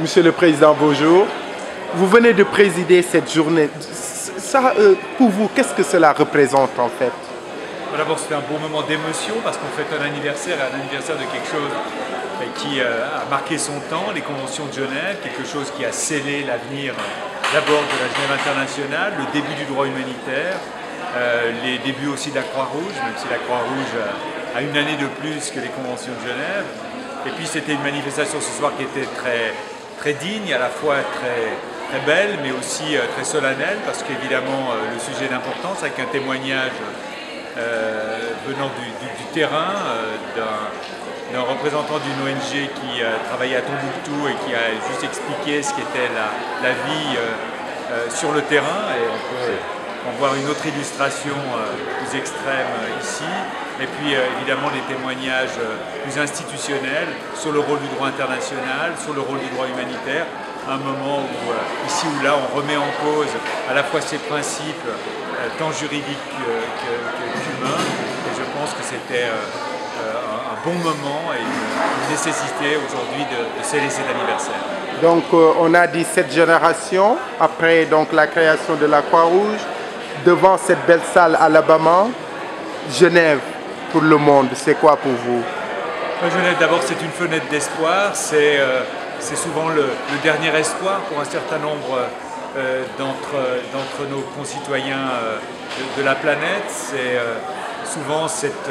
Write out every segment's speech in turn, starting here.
Monsieur le Président, bonjour. Vous venez de présider cette journée. Ça, euh, pour vous, qu'est-ce que cela représente en fait? D'abord, c'est un beau moment d'émotion parce qu'on fête un anniversaire, un anniversaire de quelque chose euh, qui euh, a marqué son temps, les conventions de Genève, quelque chose qui a scellé l'avenir d'abord de la Genève internationale, le début du droit humanitaire, les débuts aussi de la Croix-Rouge, même si la Croix-Rouge a une année de plus que les conventions de Genève. Et puis c'était une manifestation ce soir qui était très, très digne, à la fois très, belle, mais aussi euh, très solennelle, parce qu'évidemment euh, le sujet d'importance, avec un témoignage euh, venant du, terrain, d'un représentant d'une ONG qui travaillait à Tombouctou et qui a juste expliqué ce qu'était la, vie sur le terrain. Et on peut en voir une autre illustration plus extrême ici et puis euh, évidemment des témoignages euh, plus institutionnels sur le rôle du droit international, sur le rôle du droit humanitaire, un moment où euh, ici ou là on remet en cause à la fois ces principes tant juridiques qu'humains et je pense que c'était un bon moment et une nécessité aujourd'hui de, sceller cet anniversaire. Donc on a dit cette génération, après donc la création de la Croix-Rouge, devant cette belle salle Alabama, Genève pour le monde, c'est quoi pour vous d'abord, c'est une fenêtre d'espoir. C'est euh, souvent le, dernier espoir pour un certain nombre euh, d'entre nos concitoyens euh, de, la planète. C'est souvent cette,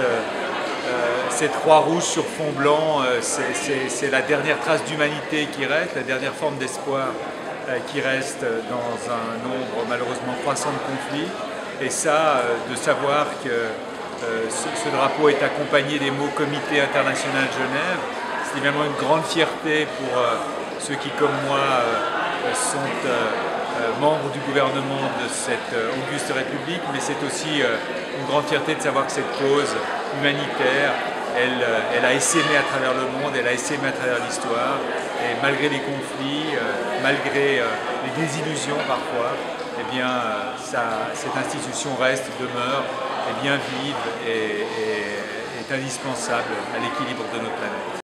cette croix rouge sur fond blanc, c'est la dernière trace d'humanité qui reste, la dernière forme d'espoir qui reste dans un nombre malheureusement croissant de conflits. Et ça, de savoir que euh, ce, drapeau est accompagné des mots Comité international Genève. C'est évidemment une grande fierté pour euh, ceux qui, comme moi, euh, sont membres du gouvernement de cette auguste république, mais c'est aussi une grande fierté de savoir que cette cause humanitaire, elle, elle, a essaimé à travers le monde, elle a essaimé à travers l'histoire, et malgré les conflits, malgré les désillusions parfois, eh bien, cette institution reste, demeure est bien vive et, est indispensable à l'équilibre de notre planète.